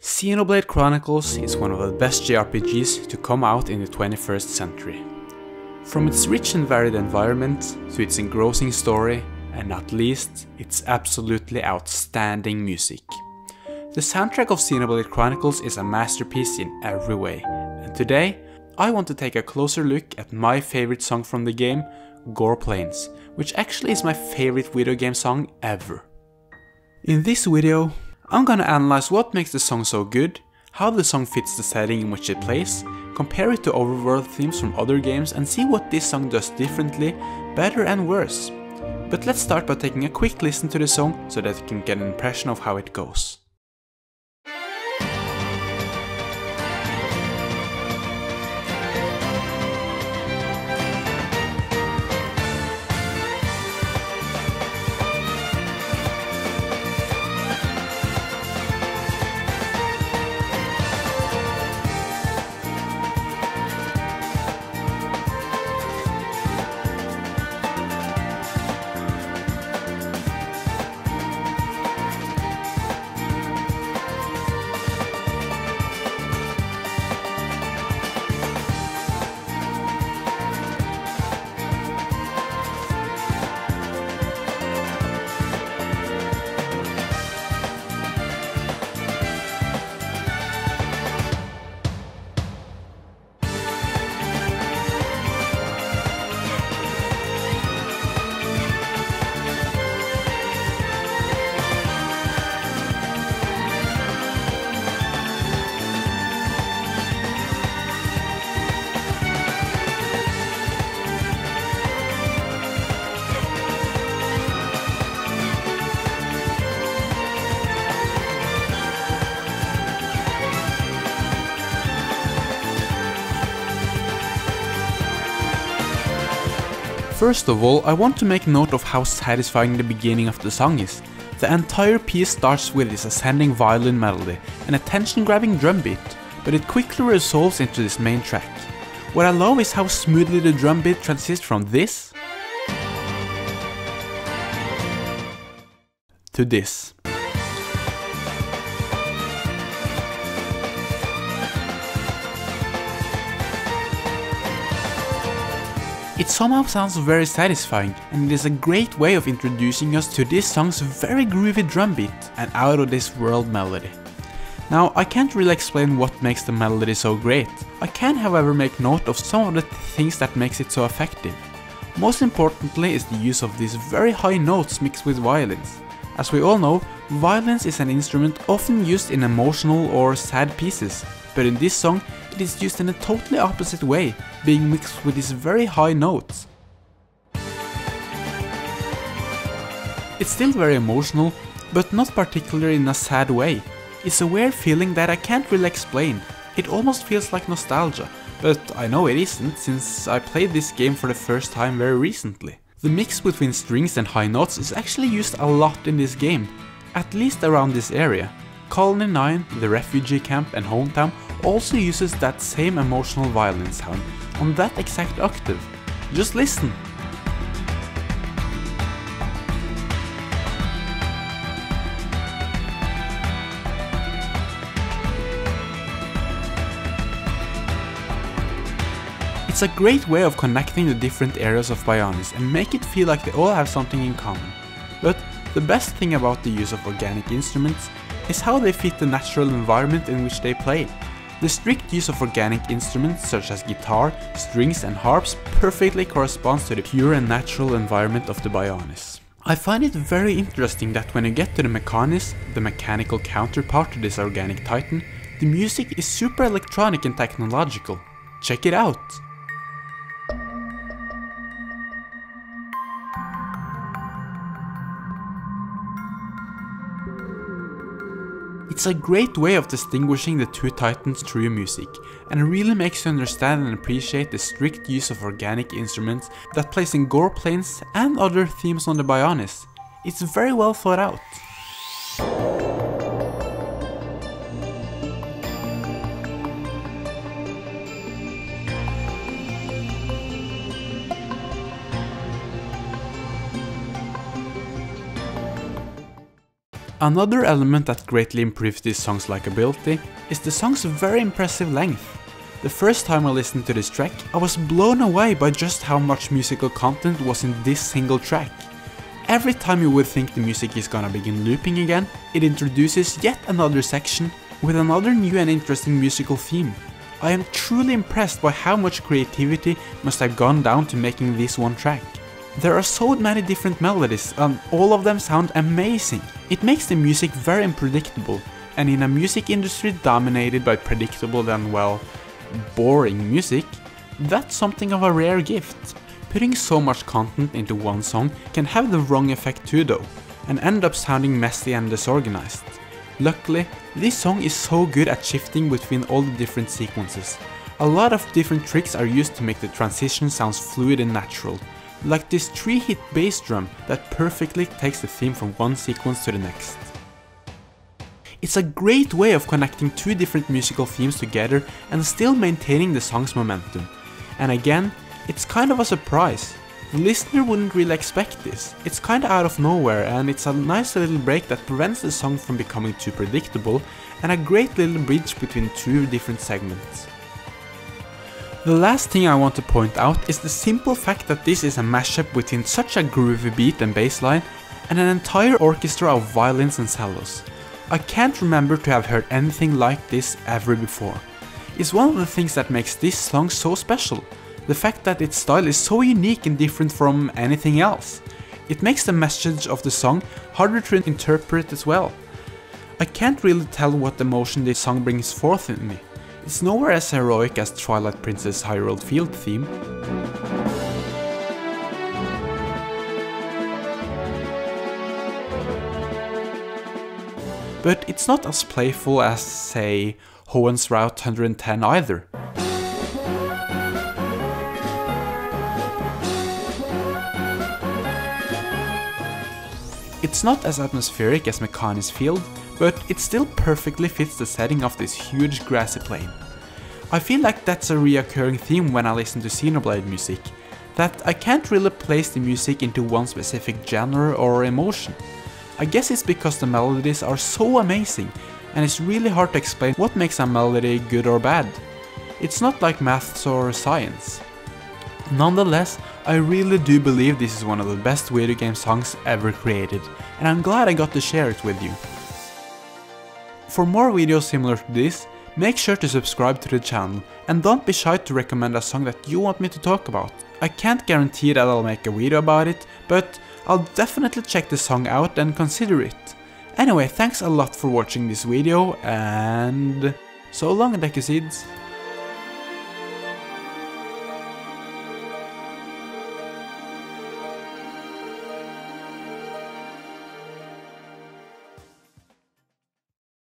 Xenoblade Chronicles is one of the best JRPGs to come out in the 21st century. From its rich and varied environment, to its engrossing story, and not least, its absolutely outstanding music. The soundtrack of Xenoblade Chronicles is a masterpiece in every way, and today I want to take a closer look at my favorite song from the game, Gaur Plains, which actually is my favorite video game song ever. In this video, I'm gonna analyze what makes the song so good, how the song fits the setting in which it plays, compare it to overworld themes from other games and see what this song does differently, better and worse. But let's start by taking a quick listen to the song so that you can get an impression of how it goes. First of all, I want to make note of how satisfying the beginning of the song is. The entire piece starts with this ascending violin melody and a tension-grabbing drum beat, but it quickly resolves into this main track. What I love is how smoothly the drum beat transitions from this to this. It somehow sounds very satisfying and it is a great way of introducing us to this song's very groovy drum beat and out of this world melody. Now, I can't really explain what makes the melody so great. I can however make note of some of the things that makes it so effective. Most importantly is the use of these very high notes mixed with violins. As we all know, violins is an instrument often used in emotional or sad pieces, but in this song it is used in a totally opposite way, being mixed with these very high notes. It's still very emotional, but not particularly in a sad way. It's a weird feeling that I can't really explain. It almost feels like nostalgia, but I know it isn't since I played this game for the first time very recently. The mix between strings and high notes is actually used a lot in this game, at least around this area. Colony 9, the refugee camp and hometown also uses that same emotional violin sound on that exact octave. Just listen. It's a great way of connecting the different areas of Bionis and make it feel like they all have something in common. But the best thing about the use of organic instruments is how they fit the natural environment in which they play. The strict use of organic instruments such as guitar, strings and harps perfectly corresponds to the pure and natural environment of the Bionis. I find it very interesting that when you get to the Mechonis, the mechanical counterpart to this organic titan, the music is super electronic and technological. Check it out! It's a great way of distinguishing the two titans through music, and really makes you understand and appreciate the strict use of organic instruments that plays in Gaur Plains and other themes on the Bionis. It's very well thought out. Another element that greatly improves this song's likability is the song's very impressive length. The first time I listened to this track, I was blown away by just how much musical content was in this single track. Every time you would think the music is gonna begin looping again, it introduces yet another section with another new and interesting musical theme. I am truly impressed by how much creativity must have gone down to making this one track. There are so many different melodies and all of them sound amazing. It makes the music very unpredictable and in a music industry dominated by predictable and well, boring music, that's something of a rare gift. Putting so much content into one song can have the wrong effect too though, and end up sounding messy and disorganized. Luckily, this song is so good at shifting between all the different sequences. A lot of different tricks are used to make the transition sounds fluid and natural, like this 3-hit bass drum that perfectly takes the theme from one sequence to the next. It's a great way of connecting two different musical themes together and still maintaining the song's momentum. And again, it's kind of a surprise. The listener wouldn't really expect this. It's kinda out of nowhere and it's a nice little break that prevents the song from becoming too predictable and a great little bridge between two different segments. The last thing I want to point out is the simple fact that this is a mashup between such a groovy beat and bass line and an entire orchestra of violins and cellos. I can't remember to have heard anything like this ever before. It's one of the things that makes this song so special the fact that its style is so unique and different from anything else. It makes the message of the song harder to interpret as well. I can't really tell what emotion this song brings forth in me. It's nowhere as heroic as Twilight Princess Hyrule Field theme. But it's not as playful as, say, Hoenn's Route 110 either. It's not as atmospheric as Mechonis Field, but it still perfectly fits the setting of this huge grassy plain. I feel like that's a reoccurring theme when I listen to Xenoblade music, that I can't really place the music into one specific genre or emotion. I guess it's because the melodies are so amazing, and it's really hard to explain what makes a melody good or bad. It's not like maths or science. Nonetheless, I really do believe this is one of the best video game songs ever created, and I'm glad I got to share it with you. For more videos similar to this, make sure to subscribe to the channel, and don't be shy to recommend a song that you want me to talk about. I can't guarantee that I'll make a video about it, but I'll definitely check the song out and consider it. Anyway, thanks a lot for watching this video, and so long Deku Seeds.